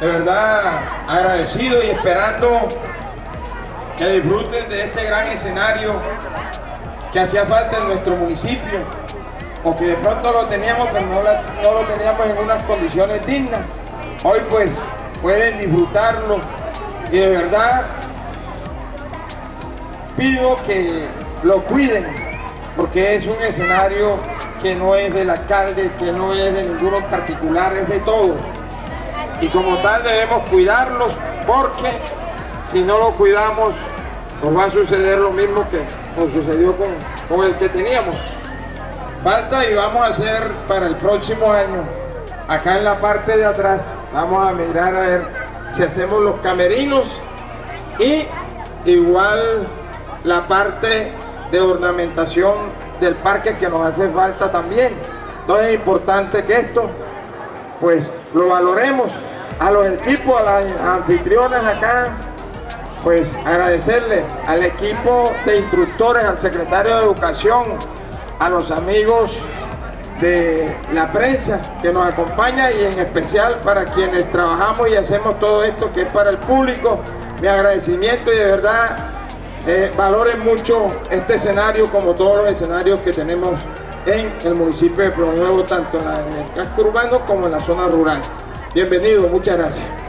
verdad agradecido y esperando que disfruten de este gran escenario que hacía falta en nuestro municipio o que de pronto lo teníamos pero no, no lo teníamos en unas condiciones dignas. Hoy pues pueden disfrutarlo y de verdad pido que lo cuiden porque es un escenario que no es del alcalde, que no es de ninguno particular, es de todos. Y como tal debemos cuidarlos porque si no lo cuidamos nos va a suceder lo mismo que nos sucedió con, con el que teníamos. Falta y vamos a hacer para el próximo año, acá en la parte de atrás, vamos a mirar a ver si hacemos los camerinos y igual la parte de ornamentación del parque que nos hace falta también. Entonces es importante que esto pues lo valoremos a los equipos, a las anfitriones acá, pues agradecerle al equipo de instructores, al secretario de Educación, a los amigos de la prensa que nos acompaña y en especial para quienes trabajamos y hacemos todo esto que es para el público, mi agradecimiento y de verdad eh, valoren mucho este escenario como todos los escenarios que tenemos en el municipio de Nuevo, tanto en el casco urbano como en la zona rural. Bienvenido, muchas gracias.